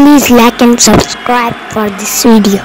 Please like and subscribe for this video.